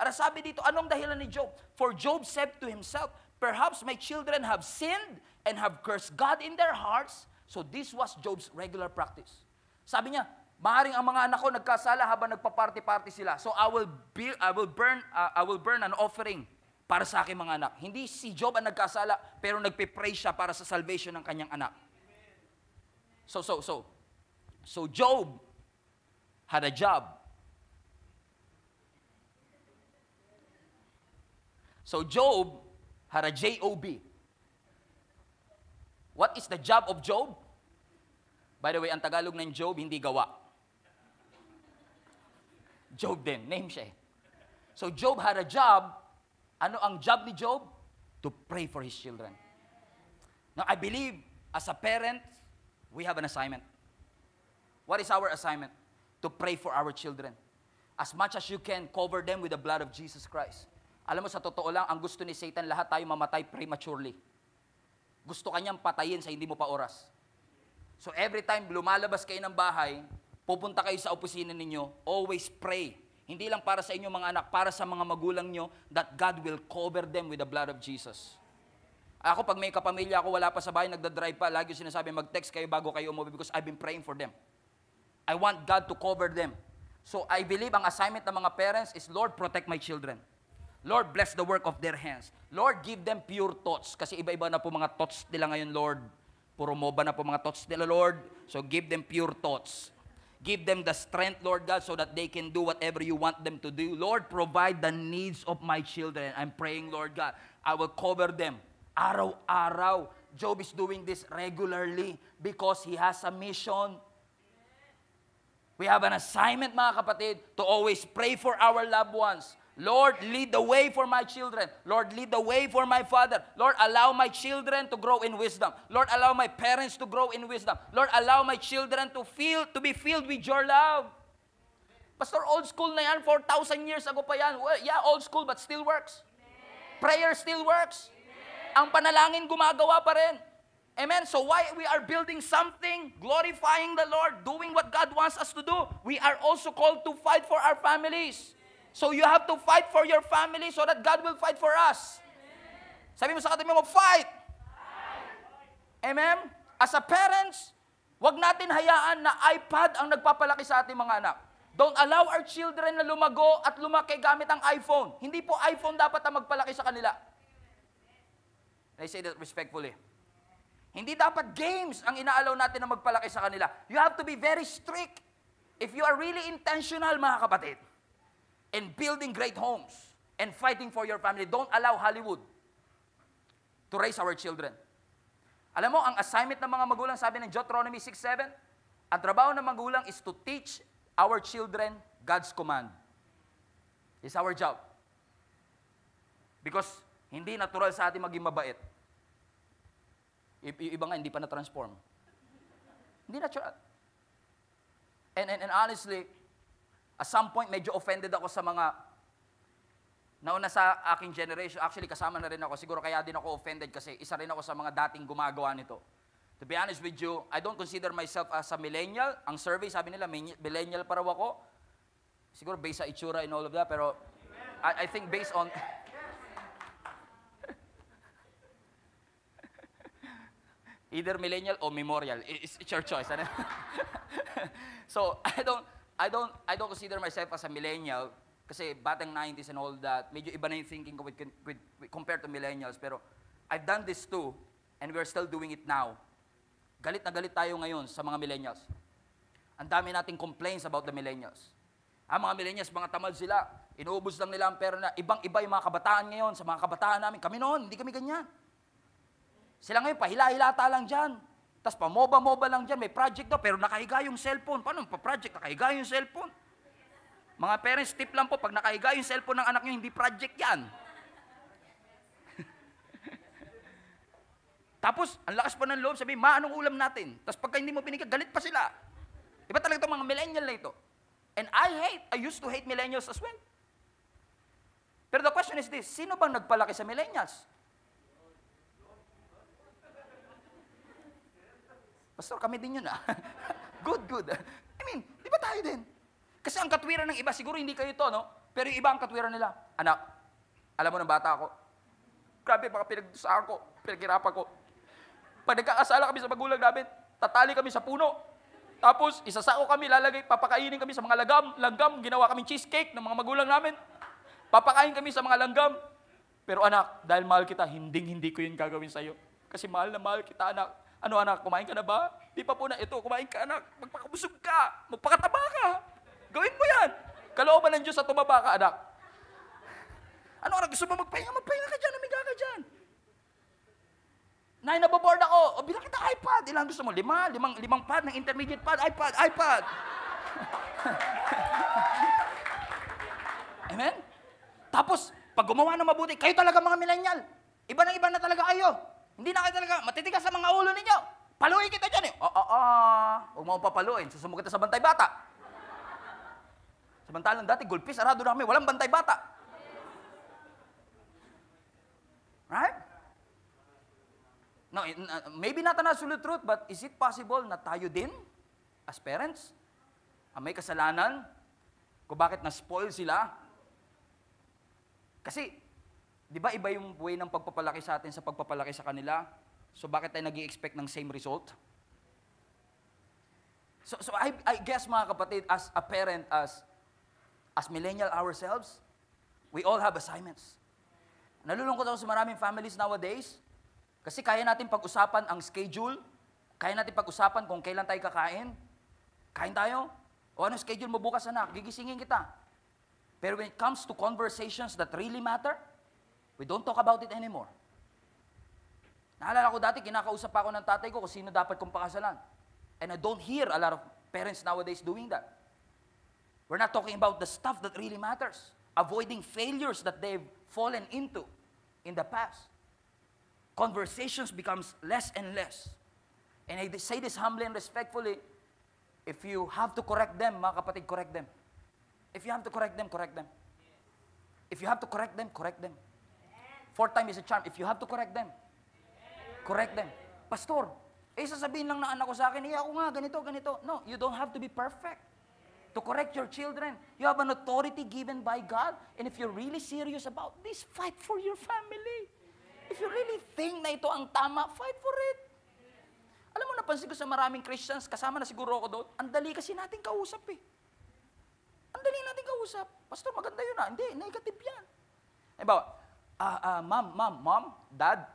Ara sabi dito, anong dahilan ni Job? For Job said to himself, Perhaps my children have sinned and have cursed God in their hearts. So this was Job's regular practice. Sabi niya, maaaring ang mga anak ko nagkasala habang nagpa-party-party sila. So I will be, I will burn uh, I will burn an offering para sa aking mga anak. Hindi si Job ang nagkasala, pero nagpe-pray siya para sa salvation ng kanyang anak. So so so so Job had a job. So Job had a J-O-B. What is the job of Job? By the way, ang Tagalog ng Job, hindi gawa. Job din, name siya eh. So Job had a job. Ano ang job ni Job? To pray for his children. Now, I believe, as a parent, we have an assignment. What is our assignment? To pray for our children. As much as you can, cover them with the blood of Jesus Christ. Alam mo, sa totoo lang, ang gusto ni Satan, lahat tayo mamatay prematurely. Gusto kanyang patayin sa hindi mo pa oras. So every time lumalabas kayo ng bahay, pupunta kayo sa opisina ninyo, always pray. Hindi lang para sa inyong mga anak, para sa mga magulang nyo, that God will cover them with the blood of Jesus. Ako, pag may kapamilya ako, wala pa sa bahay, nagda-drive pa, lagi sinasabi, mag-text kayo bago kayo umuwi because I've been praying for them. I want God to cover them. So I believe ang assignment ng mga parents is, Lord, protect my children. Lord, bless the work of their hands. Lord, give them pure thoughts. Kasi iba-iba na po mga thoughts nila ngayon, Lord. Puro moba na po mga thoughts nila, Lord. So give them pure thoughts. Give them the strength, Lord God, so that they can do whatever you want them to do. Lord, provide the needs of my children. I'm praying, Lord God, I will cover them. Araw-araw. Job is doing this regularly because he has a mission. We have an assignment, mga kapatid, to always pray for our loved ones. Lord, lead the way for my children. Lord, lead the way for my father. Lord, allow my children to grow in wisdom. Lord, allow my parents to grow in wisdom. Lord, allow my children to feel to be filled with your love. Pastor, old school na yan, 4,000 years ago pa yan. Well, yeah, old school, but still works. Prayer still works. Ang panalangin gumagawa pa rin. Amen. So why we are building something, glorifying the Lord, doing what God wants us to do, we are also called to fight for our families. So you have to fight for your family so that God will fight for us. Sabi mo sa katabi mo, fight! Amen? As a parents, wag natin hayaan na iPad ang nagpapalaki sa ating mga anak. Don't allow our children na lumago at lumaki gamit ang iPhone. Hindi po iPhone dapat ang magpalaki sa kanila. I say that respectfully. Hindi dapat games ang inaalaw natin na magpalaki sa kanila. You have to be very strict. If you are really intentional, mga kapatid, in building great homes and fighting for your family, don't allow Hollywood to raise our children. Alam mo, ang assignment ng mga magulang, sabi ng Deuteronomy 6.7, ang trabaho ng magulang is to teach our children God's command. It's our job. Because hindi natural sa atin maging mabait. I- iba nga, hindi pa na-transform. Hindi natural. And, and, and honestly, at some point, medyo offended ako sa mga nauna sa aking generation, actually kasama na rin ako, siguro kaya din ako offended kasi isa rin ako sa mga dating gumagawa nito. To be honest with you, I don't consider myself as a millennial. Ang survey, sabi nila, millennial pa raw ako. Siguro based sa itsura and all of that, pero I, I think based on... Either millennial or memorial. It's, it's your choice. Ano? so, I don't, I don't, I don't consider myself as a millennial kasi batang 90s and all that. Medyo iba na yung thinking ko with, with, with, compared to millennials. Pero I've done this too and we're still doing it now. Galit na galit tayo ngayon sa mga millennials. Ang dami nating complaints about the millennials. Ang mga millennials, mga tamad sila. Inuubos lang nila ang pera na ibang-iba yung mga kabataan ngayon. Sa mga kabataan namin, kami noon, hindi kami ganyan. Sila ngayon, pahila-hilata lang dyan. Tapos pamoba-moba lang dyan, may project daw, pero nakahiga yung cellphone. Paano pa-project? Nakahiga yung cellphone. Mga parents, tip lang po, pag nakahiga yung cellphone ng anak nyo, hindi project yan. Tapos, ang lakas pa ng loob, sabi, ma, anong ulam natin? Tapos pagka hindi mo binigyan, galit pa sila. Iba talaga itong mga millennial na ito. And I hate, I used to hate millennials as well. Pero the question is this, sino bang nagpalaki sa millennials? Pastor, kami din yun ah. good, good. I mean, di ba tayo din? Kasi ang katwiran ng iba, siguro hindi kayo to, no? Pero yung iba ang katwiran nila. Anak, alam mo ng bata ako, grabe mga pinagdusaan ko, pinaghirapan ko. Pag nagkakasala kami sa magulang namin, tatali kami sa puno. Tapos, isasako kami, lalagay, papakainin kami sa mga lagam, langgam, ginawa kami cheesecake ng mga magulang namin. Papakain kami sa mga langgam. Pero anak, dahil mahal kita, hinding-hindi ko yun gagawin sa'yo. Kasi mahal na mahal kita, anak. Ano anak, kumain ka na ba? Di pa po na. Ito, kumain ka anak. Magpakabusog ka. Magpakataba ka. Gawin mo yan. Kalooban ng Diyos sa tumaba ka, anak. Ano anak, gusto mo magpahinga? Magpahinga ka dyan, amiga ka dyan. Nay, nababoard ako. O, bilang kita iPad. Ilang gusto mo? Lima? Limang, limang pad ng intermediate pad? iPad, iPad. Amen? Tapos, pag gumawa ng mabuti, kayo talaga mga millennial. Iba na iba na talaga kayo. Hindi na kayo talaga matitigas sa mga ulo ninyo. Paluin kita dyan eh. Oo, oo, oo. Huwag mo papaluin. Susumog kita sa bantay bata. Samantalang dati, gulpi, sarado namin. Walang bantay bata. Right? No, in- uh, maybe not an absolute truth, but is it possible na tayo din, as parents, ang may kasalanan kung bakit na-spoil sila? Kasi, di ba iba yung way ng pagpapalaki sa atin sa pagpapalaki sa kanila? So bakit tayo nag expect ng same result? So, so I, I guess mga kapatid, as a parent, as, as millennial ourselves, we all have assignments. Nalulungkot ako sa maraming families nowadays kasi kaya natin pag-usapan ang schedule, kaya natin pag-usapan kung kailan tayo kakain. Kain tayo? O ano schedule mo bukas anak? Gigisingin kita. Pero when it comes to conversations that really matter, we don't talk about it anymore. Naalala ko dati, kinakausap ako ng tatay ko kung sino dapat kong pakasalan. And I don't hear a lot of parents nowadays doing that. We're not talking about the stuff that really matters. Avoiding failures that they've fallen into in the past. Conversations becomes less and less. And I say this humbly and respectfully, if you have to correct them, mga kapatid, correct them. If you have to correct them, correct them. If you have to correct them, correct them. Fourth time is a charm. If you have to correct them, correct them. Pastor, eh sasabihin lang ng anak ko sa akin, eh ako nga, ganito, ganito. No, you don't have to be perfect to correct your children. You have an authority given by God. And if you're really serious about this, fight for your family. If you really think na ito ang tama, fight for it. Alam mo, napansin ko sa maraming Christians, kasama na siguro ako doon, ang dali kasi natin kausap eh. Ang dali natin kausap. Pastor, maganda yun ah. Hindi, negative yan. Ba, ah, ah, ma'am, ma'am, mom, dad,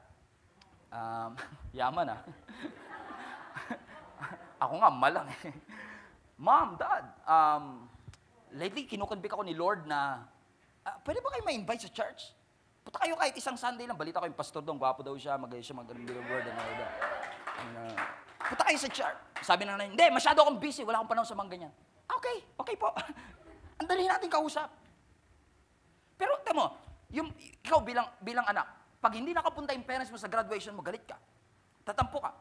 um, yaman ah. ako nga, malang eh. Mom, dad, um, lately kinukonvict ako ni Lord na, ah, pwede ba kayo ma-invite sa church? Punta kayo kahit isang Sunday lang. Balita ko yung pastor doon, gwapo daw siya, magaling siya magaling ng word and all that. And, uh, punta kayo sa church. Sabi na nanay, hindi, masyado akong busy, wala akong panahon sa mga ganyan. Okay, okay po. Ang dali natin kausap. Pero tamo, yung ikaw bilang bilang anak, pag hindi nakapunta yung parents mo sa graduation mo, galit ka. Tatampo ka.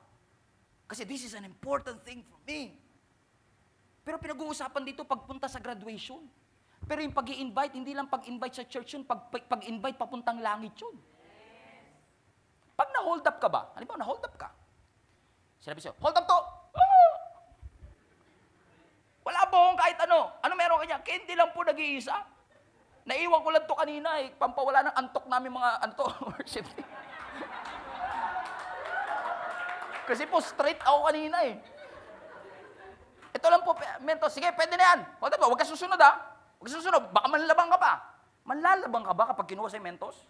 Kasi this is an important thing for me. Pero pinag-uusapan dito pagpunta sa graduation. Pero yung pag invite hindi lang pag-invite sa church yun, pag, pag- pag-invite papuntang langit yun. Pag na-hold up ka ba, halimbawa na-hold up ka, sinabi sa'yo, hold up to! Ah! Wala po akong kahit ano. Ano meron kanya? Candy lang po nag-iisa. Naiwan ko lang to kanina eh. Pampawala ng antok namin mga ano to, worship. Kasi po straight ako kanina eh. Ito lang po, mento. Sige, pwede na yan. Hold up, huwag ka susunod ha. Huwag susunod. Baka manlalabang ka pa. Manlalabang ka ba kapag kinuha sa mentos?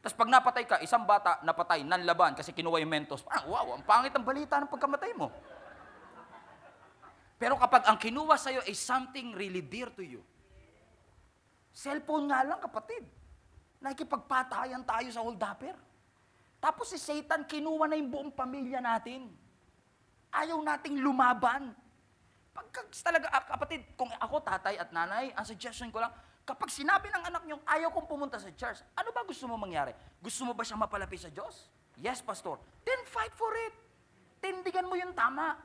Tapos pag napatay ka, isang bata napatay, nanlaban kasi kinuha yung mentos. Parang, wow, ang pangit ang balita ng pagkamatay mo. Pero kapag ang kinuha sa'yo is something really dear to you, cellphone nga lang, kapatid. Nakikipagpatayan tayo sa hold-upper. Tapos si Satan, kinuha na yung buong pamilya natin. Ayaw nating lumaban. Pagka talaga, ah, kapatid, kung ako, tatay at nanay, ang suggestion ko lang, kapag sinabi ng anak niyo, ayaw kong pumunta sa church, ano ba gusto mo mangyari? Gusto mo ba siya mapalapit sa Diyos? Yes, Pastor. Then fight for it. Tindigan mo yung tama.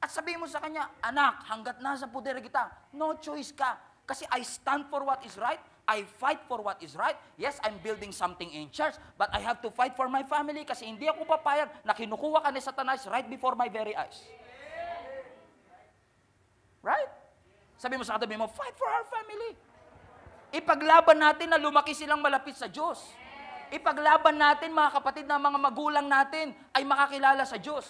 At sabihin mo sa kanya, anak, hanggat nasa puder kita, no choice ka. Kasi I stand for what is right, I fight for what is right. Yes, I'm building something in church, but I have to fight for my family kasi hindi ako papayag na kinukuha ka ni Satanas right before my very eyes. Right? Sabi mo sa katabi mo, fight for our family. Ipaglaban natin na lumaki silang malapit sa Diyos. Ipaglaban natin, mga kapatid, na mga magulang natin ay makakilala sa Diyos.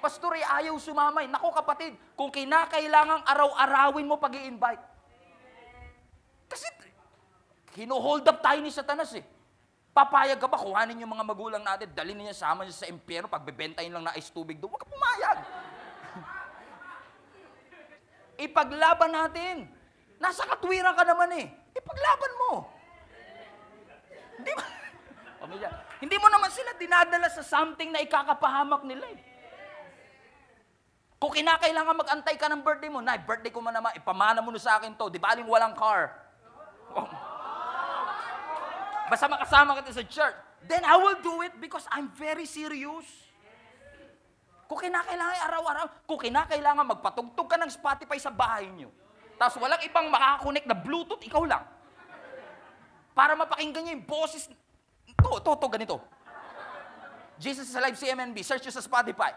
Pastor, ay ayaw sumamay. Nako kapatid, kung kinakailangang araw-arawin mo pag invite Kasi Hino-hold up tayo ni Satanas eh. Papayag ka ba, kuhanin yung mga magulang natin, dalhin niya sama niya sa impyerno, pagbebentahin lang na ice tubig doon, huwag ka pumayag. Ipaglaban natin. Nasa katwiran ka naman eh. Ipaglaban mo. Hindi mo, Pamilya, hindi mo naman sila dinadala sa something na ikakapahamak nila eh. Kung kinakailangan mag-antay ka ng birthday mo, Nay, birthday ko man naman, ipamana mo na sa akin to, di ba aling walang car? Oh. Basta makasama kita sa church. Then I will do it because I'm very serious. Kung kinakailangan araw-araw, kung kinakailangan magpatugtog ka ng Spotify sa bahay niyo, tapos walang ibang makakakunik na Bluetooth, ikaw lang. Para mapakinggan niyo yung boses. To, to, to, ganito. Jesus is Alive CMNB, search nyo sa Spotify.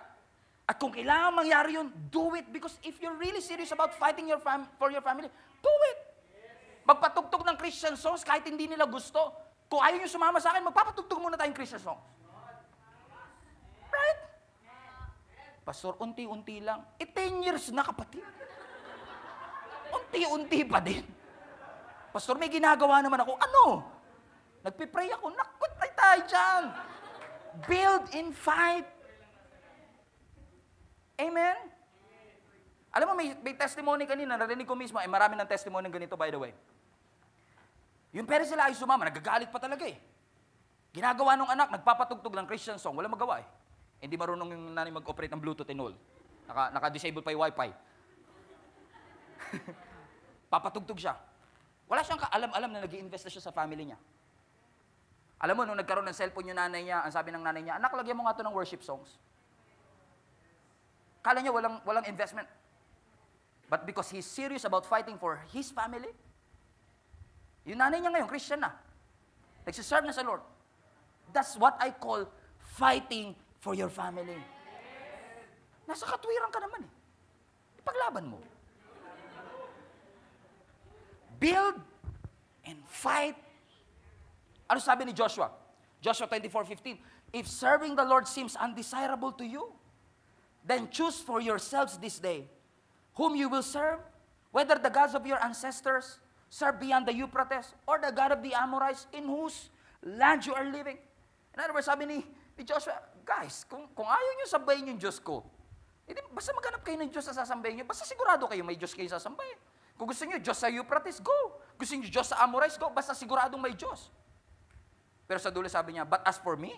At kung kailangan mangyari yun, do it. Because if you're really serious about fighting your fam- for your family, do it. Magpatugtog ng Christian songs kahit hindi nila gusto. Kung ayaw nyo sumama sa akin, magpapatugtog muna tayong Christian songs. Right? Pastor, unti-unti lang. Eh, 10 years na kapatid. Unti-unti pa din. Pastor, may ginagawa naman ako. Ano? Nagpipray ako. Nakot tayo dyan. Build and fight. Amen? Alam mo, may, may testimony kanina, narinig ko mismo, ay marami ng testimony ganito, by the way. Yung pera sila ay sumama, nagagalit pa talaga eh. Ginagawa nung anak, nagpapatugtog ng Christian song, wala magawa eh. Hindi marunong yung nanay mag-operate ng Bluetooth and all. Naka, naka-disable pa yung wifi. Papatugtog siya. Wala siyang kaalam-alam na nag invest na siya sa family niya. Alam mo, nung nagkaroon ng cellphone yung nanay niya, ang sabi ng nanay niya, anak, lagyan mo nga ito ng worship songs. Kala niya walang, walang investment. But because he's serious about fighting for his family, yung nanay niya ngayon, Christian na. Nagsiserve na sa Lord. That's what I call fighting for your family. Nasa katwiran ka naman eh. Ipaglaban mo. Build and fight. Ano sabi ni Joshua? Joshua 24:15. If serving the Lord seems undesirable to you, then choose for yourselves this day whom you will serve, whether the gods of your ancestors serve beyond the Euphrates, or the God of the Amorites in whose land you are living. In other words, sabi ni, ni Joshua, guys, kung, kung ayaw nyo sambahin yung Diyos ko, hindi, basta maghanap kayo ng Diyos na sasambahin nyo, basta sigurado kayo may Diyos kayo sasambahin. Kung gusto nyo Diyos sa Euphrates, go. Gusto nyo Diyos sa Amorites, go. Basta siguradong may Diyos. Pero sa dulo sabi niya, but as for me,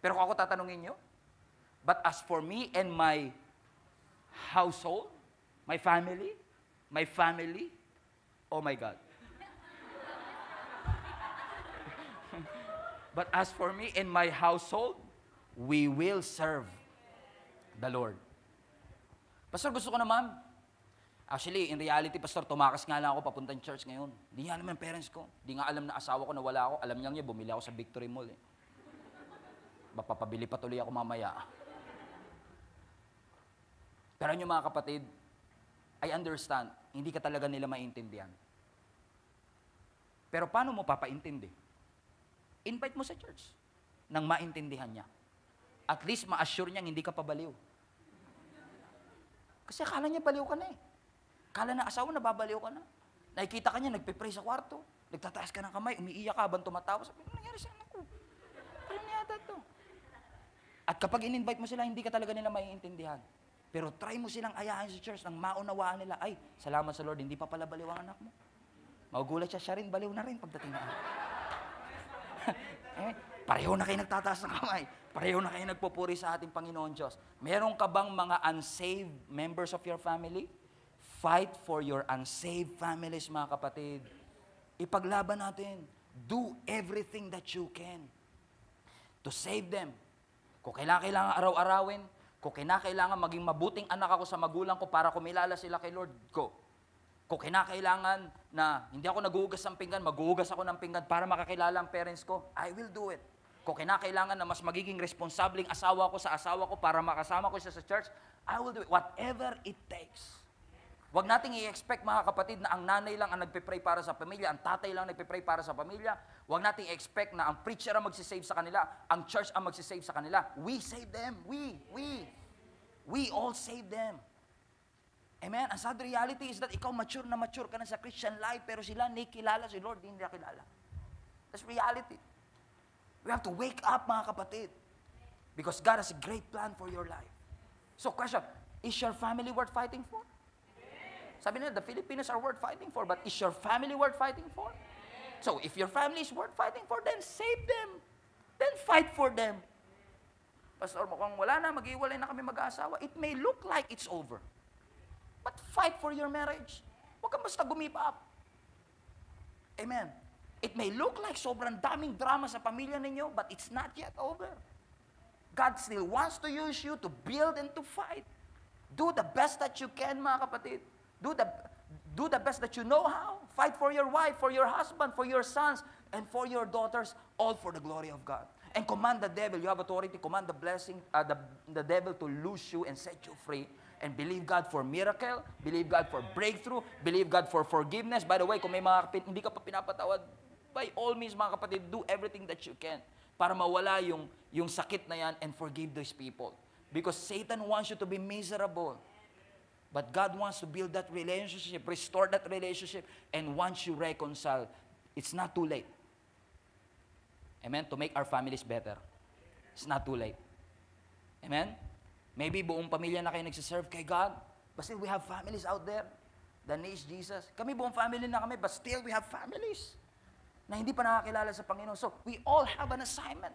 pero kung ako tatanungin nyo, but as for me and my household, my family, my family, oh my God. but as for me and my household, we will serve the Lord. Pastor, gusto ko naman, Actually, in reality, Pastor, tumakas nga lang ako papuntang church ngayon. Hindi nga naman parents ko. Hindi nga alam na asawa ko na wala ako. Alam niya niya, bumili ako sa Victory Mall eh. Mapapabili pa tuloy ako mamaya. Pero yung mga kapatid, I understand, hindi ka talaga nila maintindihan. Pero paano mo papaintindi? Invite mo sa church nang maintindihan niya. At least ma-assure niya hindi ka pabaliw. Kasi akala niya baliw ka na eh. Akala na asawa na babaliw ka na. Nakikita ka niya, nagpe-pray sa kwarto. Nagtataas ka ng kamay, umiiyak ka habang tumatawa. Sabi, ano nangyari sa anak ko? Ano yata to? At kapag in-invite mo sila, hindi ka talaga nila maiintindihan. Pero try mo silang ayahin sa church nang maunawaan nila, ay, salamat sa Lord, hindi pa pala baliw ang anak mo. Magugulat siya, siya rin, baliw na rin pagdating na. eh, pareho na kayo nagtataas ng kamay. Pareho na kayo nagpupuri sa ating Panginoon Diyos. Meron ka bang mga unsaved members of your family? Fight for your unsaved families, mga kapatid. Ipaglaban natin. Do everything that you can to save them. Kung kailangan, kailangan araw-arawin, kung kailangan maging mabuting anak ako sa magulang ko para kumilala sila kay Lord, go. Kung kinakailangan na hindi ako naghuhugas ng pinggan, maghuhugas ako ng pinggan para makakilala ang parents ko, I will do it. Kung kinakailangan na mas magiging responsabling asawa ko sa asawa ko para makasama ko siya sa church, I will do it. Whatever it takes. Huwag nating i-expect mga kapatid na ang nanay lang ang nagpe-pray para sa pamilya, ang tatay lang nagpe-pray para sa pamilya. Huwag nating i-expect na ang preacher ang magsisave sa kanila, ang church ang magsisave sa kanila. We save them. We, we. We all save them. Amen? Ang sad reality is that ikaw mature na mature ka na sa Christian life, pero sila hindi kilala si Lord, hindi nila kilala. That's reality. We have to wake up, mga kapatid. Because God has a great plan for your life. So question, is your family worth fighting for? Sabi nila, the Filipinos are worth fighting for, but is your family worth fighting for? So if your family is worth fighting for, then save them. Then fight for them. Pastor, mukhang wala na, mag-iwalay na kami mag-aasawa. It may look like it's over. But fight for your marriage. Huwag kang basta gumipa up. Amen. It may look like sobrang daming drama sa pamilya ninyo, but it's not yet over. God still wants to use you to build and to fight. Do the best that you can, mga kapatid. Do the, do the best that you know how. Fight for your wife, for your husband, for your sons, and for your daughters, all for the glory of God. And command the devil, you have authority, command the blessing, uh, the, the devil to loose you and set you free. And believe God for miracle, believe God for breakthrough, believe God for forgiveness. By the way, kung may mga kapit, hindi ka pa pinapatawad, by all means, mga kapatid, do everything that you can para mawala yung, yung sakit na yan and forgive those people. Because Satan wants you to be miserable. But God wants to build that relationship, restore that relationship, and once you reconcile, it's not too late. Amen? To make our families better. It's not too late. Amen? Maybe buong pamilya na kayo nagsiserve kay God, but still we have families out there that needs Jesus. Kami buong family na kami, but still we have families na hindi pa nakakilala sa Panginoon. So, we all have an assignment.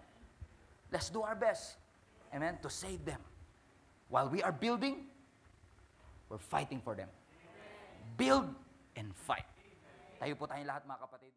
Let's do our best. Amen? To save them. While we are building, we're fighting for them. Build and fight. Tayo po tayong lahat mga kapatid.